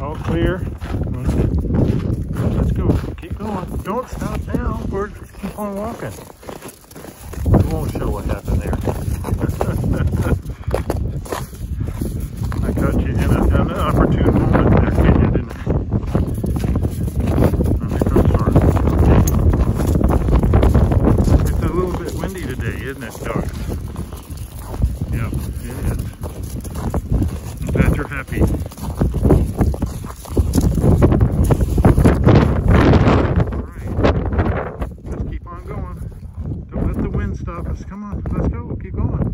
All clear. Let's go. Keep going. Don't stop now. We're keep on walking. I won't show what happened there. I caught you in an opportune moment there, kid, you, didn't I? It's a little bit windy today, isn't it, Doc? Yep, it is. I'm glad you're happy. Stop us! Come on, let's go, keep going.